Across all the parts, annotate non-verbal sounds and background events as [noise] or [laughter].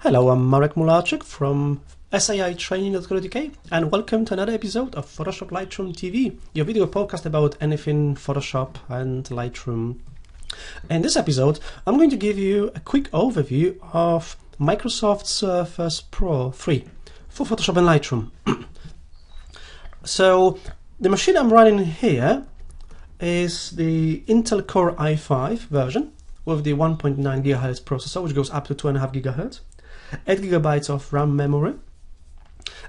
Hello, I'm Marek Mularczyk from SAItraining.co.uk and welcome to another episode of Photoshop Lightroom TV, your video podcast about anything Photoshop and Lightroom. In this episode, I'm going to give you a quick overview of Microsoft uh, Surface Pro 3 for Photoshop and Lightroom. [clears throat] so, the machine I'm running here is the Intel Core i5 version with the 1.9 GHz processor, which goes up to 2.5 GHz, 8 gigabytes of RAM memory,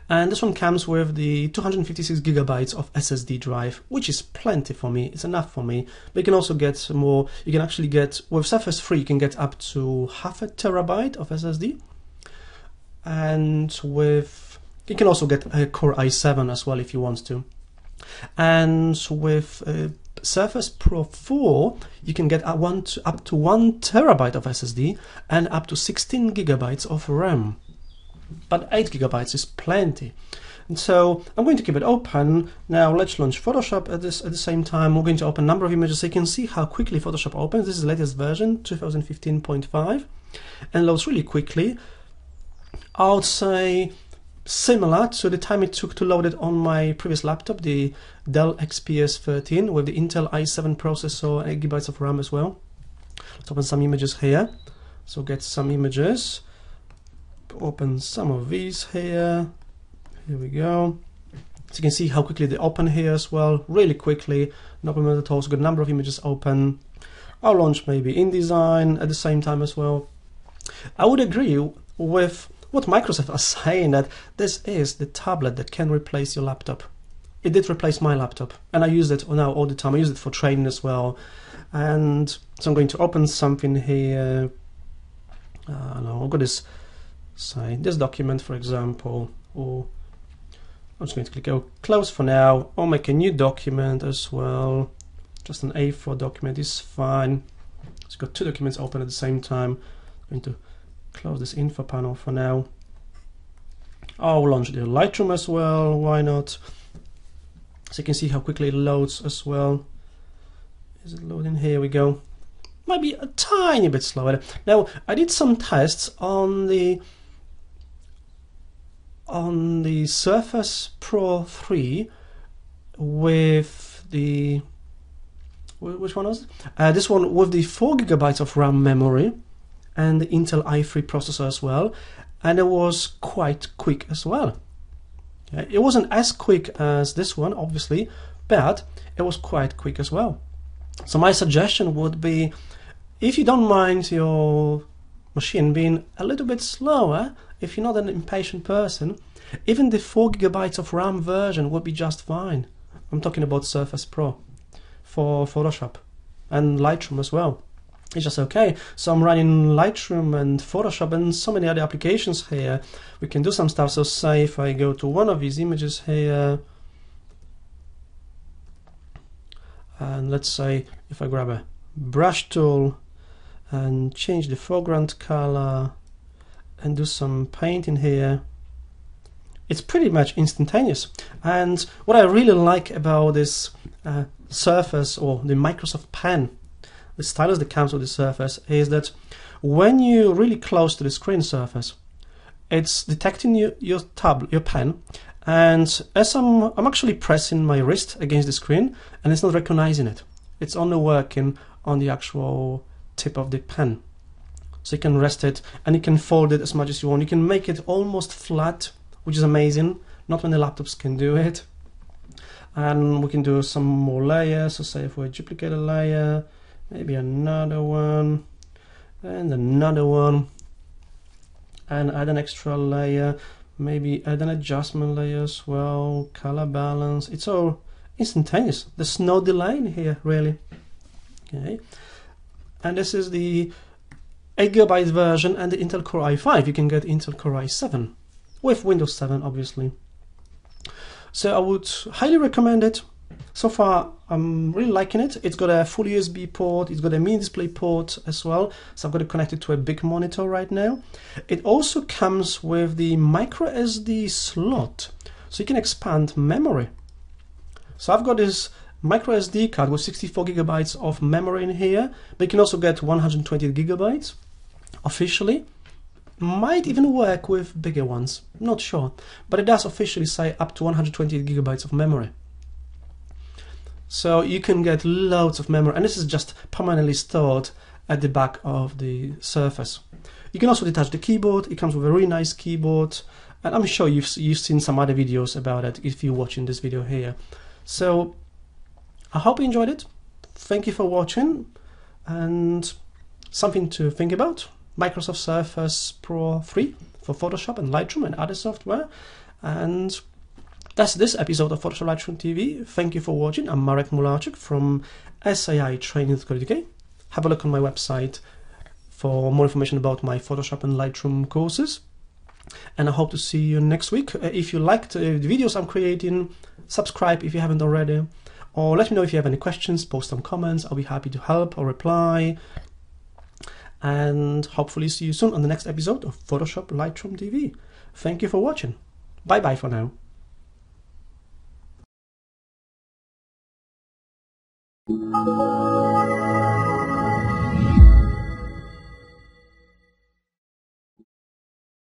and this one comes with the 256 gigabytes of SSD drive, which is plenty for me. It's enough for me. But you can also get more. You can actually get with Surface 3, you can get up to half a terabyte of SSD, and with you can also get a Core i7 as well if you want to. And with uh, Surface Pro 4, you can get one to, up to one terabyte of SSD and up to 16 gigabytes of RAM but 8 gigabytes is plenty. And so I'm going to keep it open. Now let's launch Photoshop at this at the same time. We're going to open a number of images so you can see how quickly Photoshop opens. This is the latest version, 2015.5, and loads really quickly. I would say similar to the time it took to load it on my previous laptop, the Dell XPS 13 with the Intel i7 processor, 8 gigabytes of RAM as well. Let's open some images here. So get some images open some of these here. Here we go. So you can see how quickly they open here as well, really quickly. No problem at all. So got a number of images open. I'll launch maybe InDesign at the same time as well. I would agree with what Microsoft are saying that this is the tablet that can replace your laptop. It did replace my laptop, and I use it now all the time. I use it for training as well. And so I'm going to open something here. Uh, no, I've got this say this document for example or I'm just going to click go close for now or make a new document as well just an A4 document is fine it's got two documents open at the same time I'm going to close this info panel for now. I'll launch the Lightroom as well why not? So you can see how quickly it loads as well. Is it loading? Here we go. Might be a tiny bit slower. Now I did some tests on the on the Surface Pro 3 with the which one was it? Uh, this one with the 4 gigabytes of RAM memory and the Intel i3 processor as well and it was quite quick as well. It wasn't as quick as this one obviously but it was quite quick as well. So my suggestion would be if you don't mind your machine being a little bit slower if you're not an impatient person, even the 4 gigabytes of RAM version would be just fine. I'm talking about Surface Pro for Photoshop and Lightroom as well. It's just okay. So I'm running Lightroom and Photoshop and so many other applications here. We can do some stuff. So say if I go to one of these images here, and let's say if I grab a brush tool and change the foreground color and do some painting here it's pretty much instantaneous and what I really like about this uh, surface or the Microsoft pen stylus that comes with the surface is that when you're really close to the screen surface it's detecting your, your tab your pen and as I'm, I'm actually pressing my wrist against the screen and it's not recognizing it. It's only working on the actual tip of the pen. So you can rest it and you can fold it as much as you want. You can make it almost flat which is amazing. Not many laptops can do it. And we can do some more layers. So say if we duplicate a layer maybe another one. And another one. And add an extra layer. Maybe add an adjustment layer as well. Color balance. It's all instantaneous. There's no delay in here really. Okay. And this is the 8 gigabyte version and the Intel Core i5. You can get Intel Core i7 with Windows 7, obviously. So I would highly recommend it. So far, I'm really liking it. It's got a full USB port, it's got a mini display port as well. So I've got to connect it to a big monitor right now. It also comes with the micro SD slot, so you can expand memory. So I've got this micro SD card with 64 gigabytes of memory in here, but you can also get 120 gigabytes officially. Might even work with bigger ones, not sure, but it does officially say up to 120 gigabytes of memory. So you can get loads of memory, and this is just permanently stored at the back of the Surface. You can also detach the keyboard. It comes with a really nice keyboard, and I'm sure you've you've seen some other videos about it if you're watching this video here. So I hope you enjoyed it. Thank you for watching, and something to think about. Microsoft Surface Pro 3 for Photoshop and Lightroom and other software. And that's this episode of Photoshop Lightroom TV. Thank you for watching. I'm Marek Mularczyk from SAI Training.co.uk. Have a look on my website for more information about my Photoshop and Lightroom courses. And I hope to see you next week. Uh, if you liked uh, the videos I'm creating, subscribe if you haven't already. Or let me know if you have any questions, post some comments. I'll be happy to help or reply and hopefully see you soon on the next episode of Photoshop Lightroom TV. Thank you for watching. Bye bye for now. Thank you.